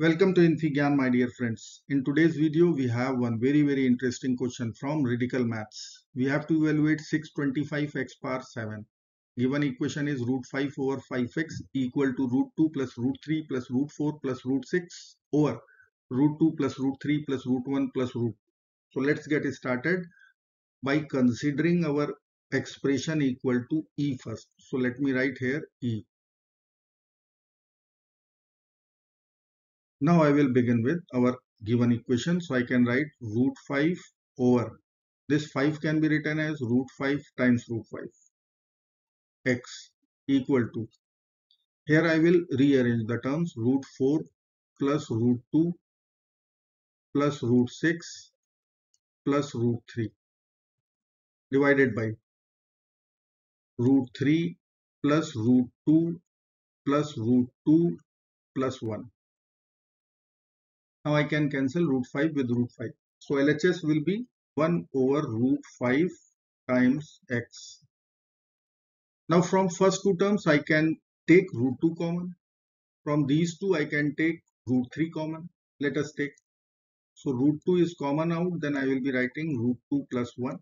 Welcome to infyGyan, my dear friends. In today's video, we have one very, very interesting question from Radical Maths. We have to evaluate 625x power 7. Given equation is root 5 over 5x equal to root 2 plus root 3 plus root 4 plus root 6 over root 2 plus root 3 plus root 1 plus root. So let's get started by considering our expression equal to e first. So let me write here e. Now I will begin with our given equation. So I can write root 5 over. This 5 can be written as root 5 times root 5 x equal to. Here I will rearrange the terms root 4 plus root 2 plus root 6 plus root 3 divided by root 3 plus root 2 plus root 2 plus 1 now I can cancel root 5 with root 5. So LHS will be 1 over root 5 times x. Now from first two terms I can take root 2 common. From these two I can take root 3 common. Let us take. So root 2 is common out then I will be writing root 2 plus 1.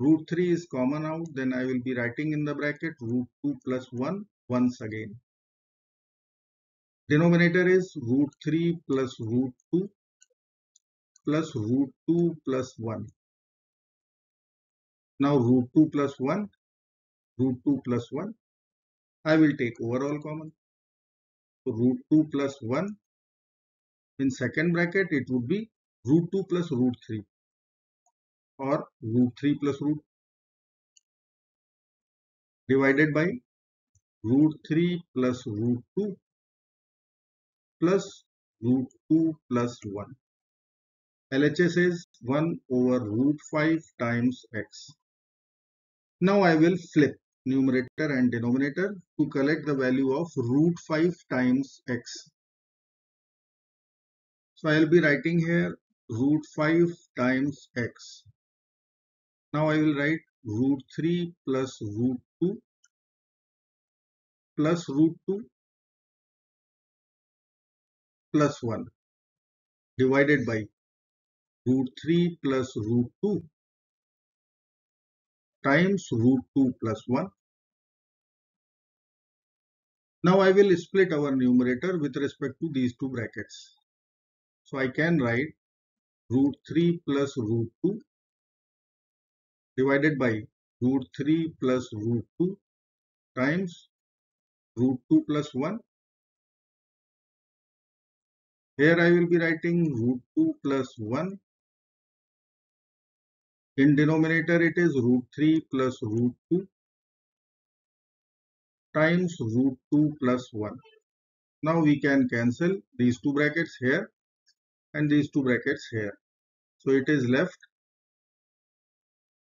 Root 3 is common out then I will be writing in the bracket root 2 plus 1 once again. Denominator is root 3 plus root 2 plus root 2 plus 1. Now root 2 plus 1, root 2 plus 1. I will take overall common. So root 2 plus 1. In second bracket it would be root 2 plus root 3 or root 3 plus root divided by root 3 plus root 2 plus root 2 plus 1. LHS is 1 over root 5 times x. Now I will flip numerator and denominator to collect the value of root 5 times x. So I will be writing here root 5 times x. Now I will write root 3 plus root 2 plus root 2 plus 1 divided by root 3 plus root 2 times root 2 plus 1. Now I will split our numerator with respect to these two brackets. So I can write root 3 plus root 2 divided by root 3 plus root 2 times root 2 plus 1 here I will be writing root 2 plus 1. In denominator it is root 3 plus root 2 times root 2 plus 1. Now we can cancel these two brackets here and these two brackets here. So it is left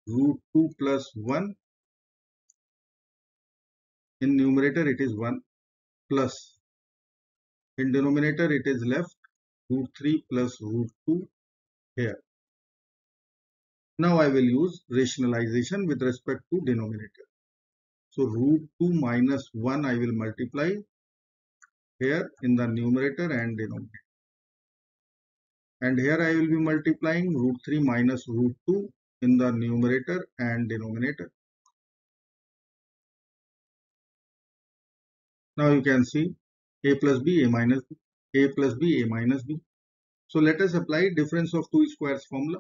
root 2 plus 1. In numerator it is 1 plus in denominator it is left root 3 plus root 2 here. Now I will use rationalization with respect to denominator. So root 2 minus 1 I will multiply here in the numerator and denominator. And here I will be multiplying root 3 minus root 2 in the numerator and denominator. Now you can see a plus b, a minus b, a plus b, a minus b. So let us apply difference of two squares formula.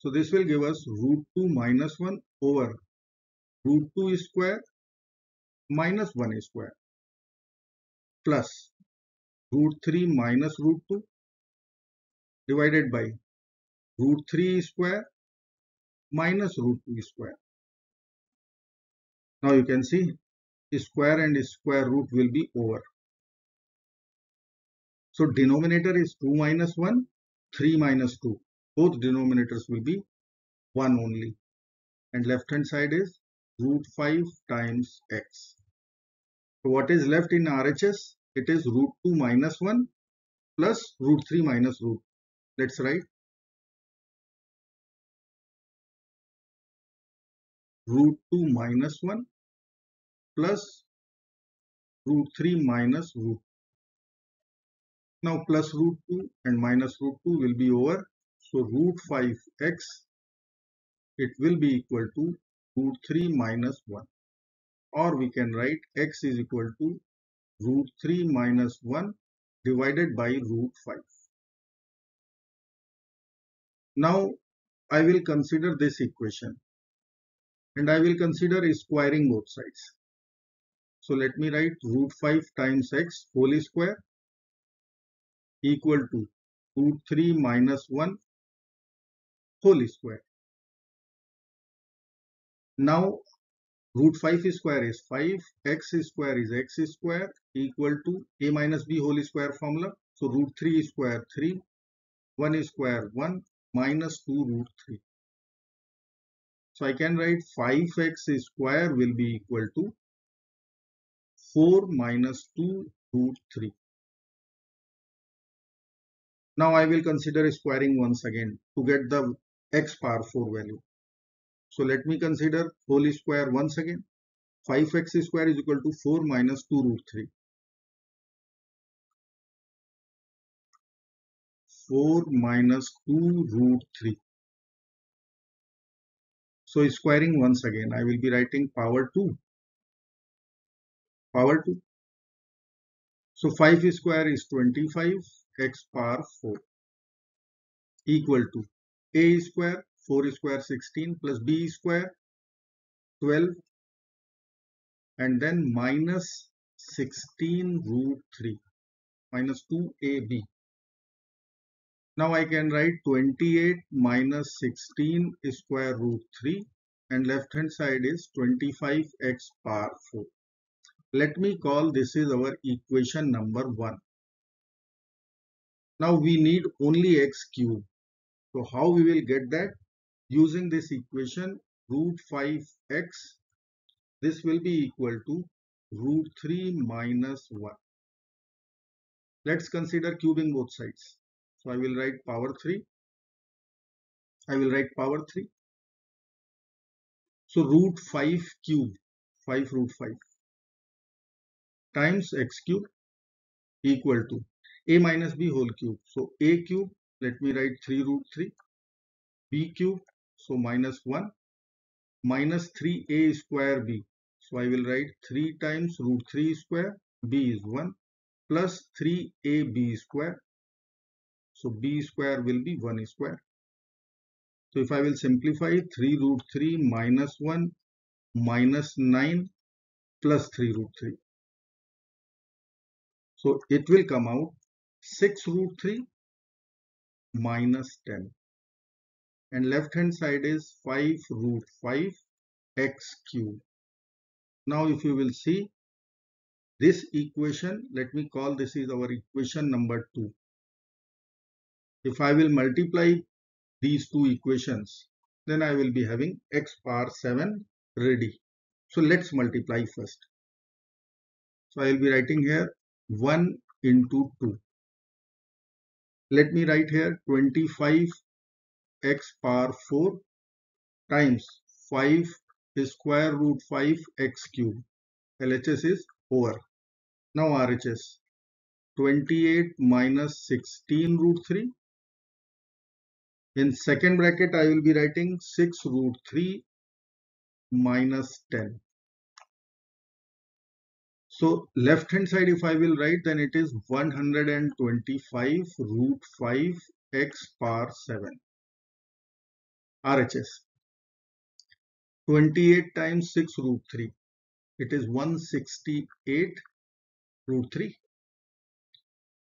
So this will give us root 2 minus 1 over root 2 square minus 1 square plus root 3 minus root 2 divided by root 3 square minus root 2 square. Now you can see square and square root will be over. So denominator is 2 minus 1, 3 minus 2. Both denominators will be 1 only. And left hand side is root 5 times x. So what is left in RHS? It is root 2 minus 1 plus root 3 minus root. Let's write. Root 2 minus 1 plus root 3 minus root Now plus root 2 and minus root 2 will be over. So root 5x, it will be equal to root 3 minus 1. Or we can write x is equal to root 3 minus 1 divided by root 5. Now I will consider this equation and I will consider squaring both sides. So let me write root 5 times x whole square equal to root 3 minus 1 whole square. Now root 5 square is 5, x square is x square equal to a minus b whole square formula. So root 3 square 3, 1 square 1 minus 2 root 3. So I can write 5x square will be equal to 4 minus 2 root 3. Now I will consider squaring once again to get the x power 4 value. So let me consider whole square once again. 5x square is equal to 4 minus 2 root 3. 4 minus 2 root 3. So squaring once again, I will be writing power 2. Power 2. So 5 square is 25 x power 4 equal to a square 4 square 16 plus b square 12 and then minus 16 root 3 minus 2ab. Now I can write 28 minus 16 square root 3 and left hand side is 25x power 4. Let me call this is our equation number 1. Now we need only x cube. So how we will get that? Using this equation root 5x this will be equal to root 3 minus 1. Let's consider cubing both sides. So I will write power 3. I will write power 3. So root 5 cube, 5 root 5 times x cube equal to a minus b whole cube. So a cube, let me write 3 root 3, b cube, so minus 1, minus 3a square b. So I will write 3 times root 3 square, b is 1, plus 3ab square. So b square will be 1 square. So if I will simplify 3 root 3 minus 1 minus 9 plus 3 root 3. So it will come out 6 root 3 minus 10 and left hand side is 5 root 5 x cube. Now if you will see this equation, let me call this is our equation number 2. If I will multiply these two equations, then I will be having x power 7 ready. So let's multiply first. So I will be writing here 1 into 2 let me write here 25 x power 4 times 5 square root 5 x cube. LHS is over. Now RHS 28 minus 16 root 3. In second bracket I will be writing 6 root 3 minus 10. So left hand side if I will write then it is 125 root 5 x power 7 RHS 28 times 6 root 3 it is 168 root 3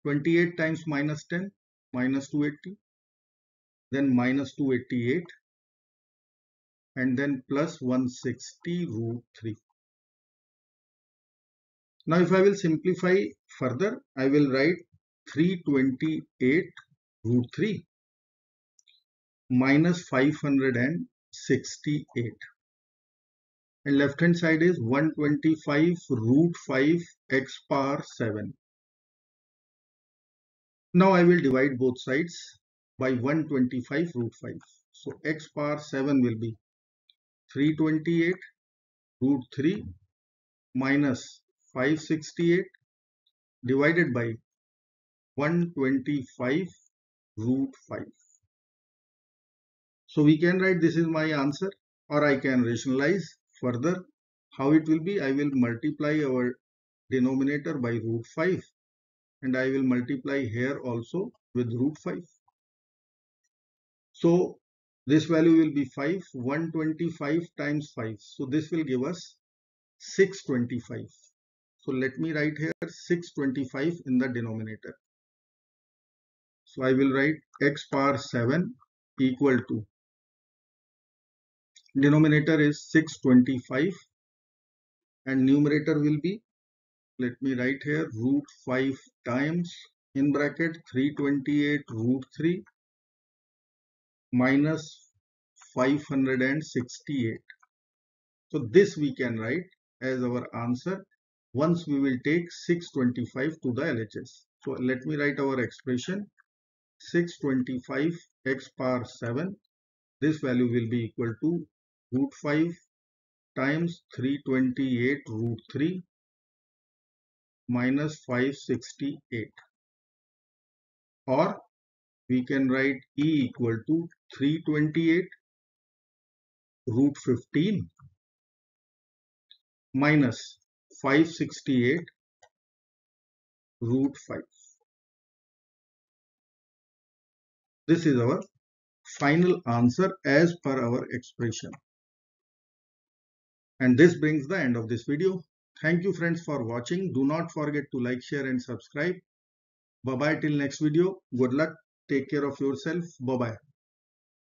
28 times minus 10 minus 280 then minus 288 and then plus 160 root 3 now if I will simplify further, I will write 328 root 3 minus 568 and left hand side is 125 root 5 x power 7. Now I will divide both sides by 125 root 5. So x power 7 will be 328 root 3 minus 568 divided by 125 root 5. So we can write this is my answer or I can rationalize further how it will be. I will multiply our denominator by root 5 and I will multiply here also with root 5. So this value will be 5, 125 times 5. So this will give us 625. So let me write here 625 in the denominator. So I will write x power 7 equal to denominator is 625 and numerator will be let me write here root 5 times in bracket 328 root 3 minus 568 so this we can write as our answer once we will take 625 to the LHS so let me write our expression. 625 x power 7 this value will be equal to root 5 times 328 root 3 minus 568 or we can write E equal to 328 root 15 minus 568 root 5. This is our final answer as per our expression. And this brings the end of this video. Thank you friends for watching. Do not forget to like, share and subscribe. Bye bye till next video. Good luck. Take care of yourself. Bye bye.